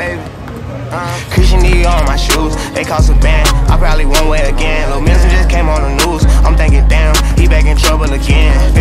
baby. Uh, Christian D on my shoes, they cost a band. I probably won't wear again. Lil Mizzle just came on the news. I'm thinking, damn, he back in trouble again.